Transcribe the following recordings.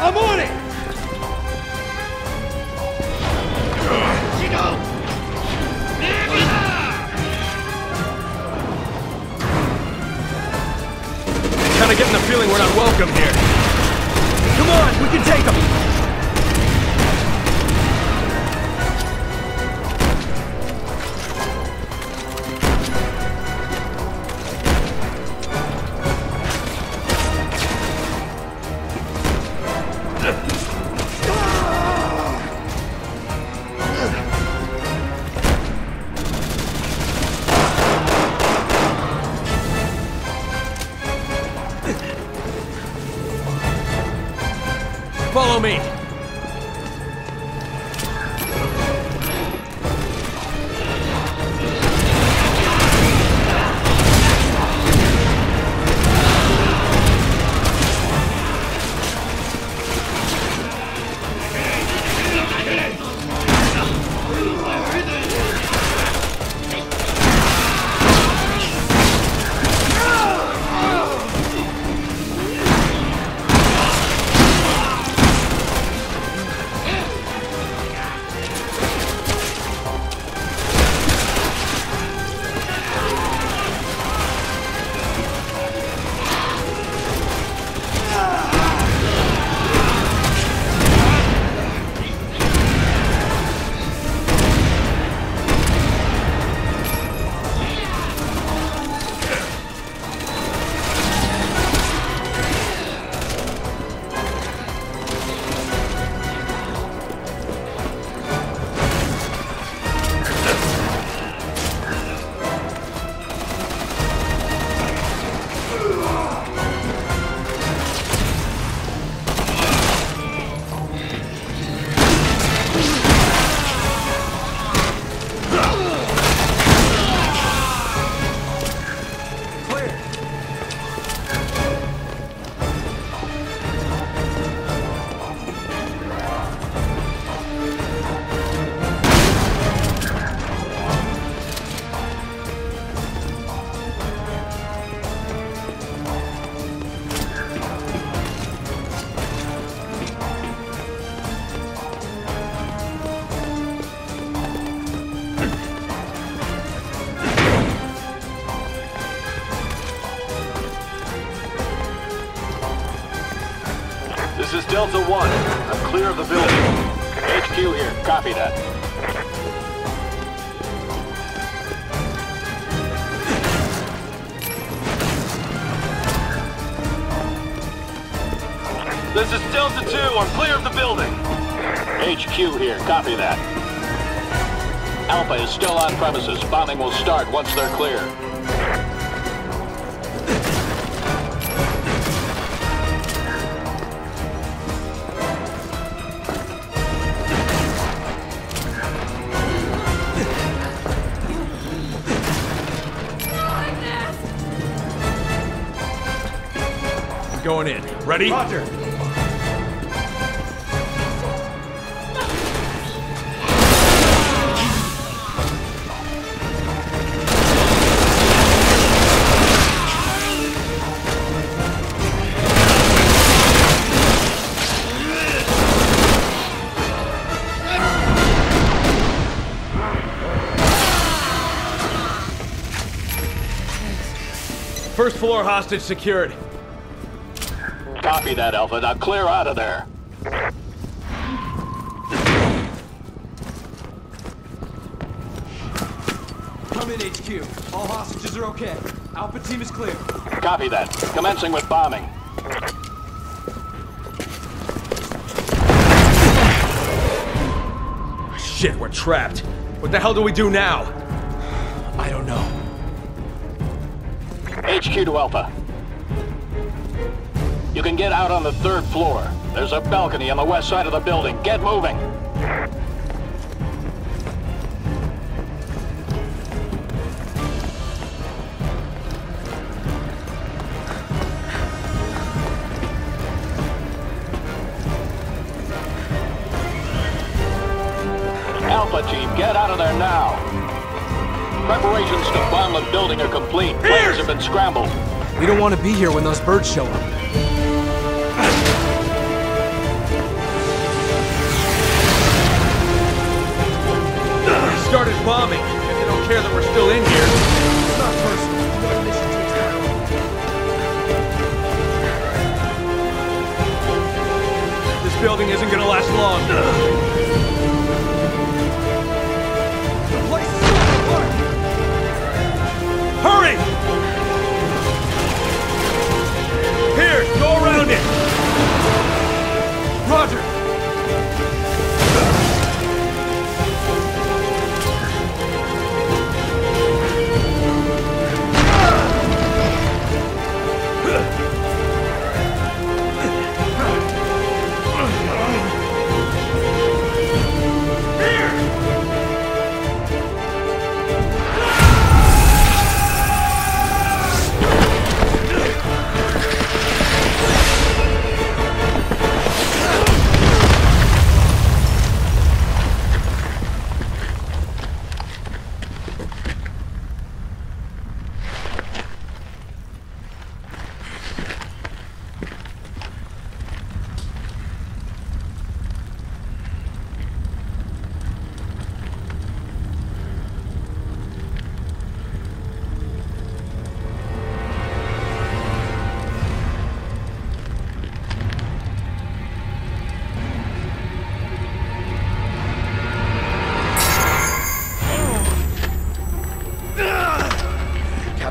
I'm on it! Kinda getting the feeling we're not welcome here. Come on, we can take them! Me. Delta One. I'm clear of the building. HQ here. Copy that. This is Delta Two. I'm clear of the building. HQ here. Copy that. Alpha is still on premises. Bombing will start once they're clear. Going in. Ready? Roger! First floor hostage secured. Copy that, Alpha. Now clear out of there. Come in, HQ. All hostages are okay. Alpha team is clear. Copy that. Commencing with bombing. Shit, we're trapped. What the hell do we do now? I don't know. HQ to Alpha. You can get out on the third floor. There's a balcony on the west side of the building. Get moving. Alpha team, get out of there now. Preparations to bomb the building are complete. Players have been scrambled. We don't want to be here when those birds show up. Started bombing. Guess they don't care that we're still in here. It's not personal. Your mission takes. This building isn't gonna last long.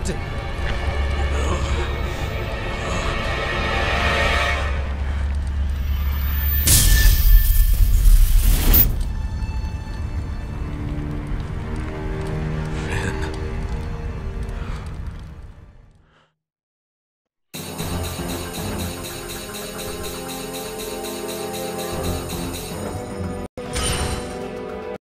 it!